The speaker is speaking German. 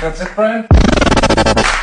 that's it, Brian.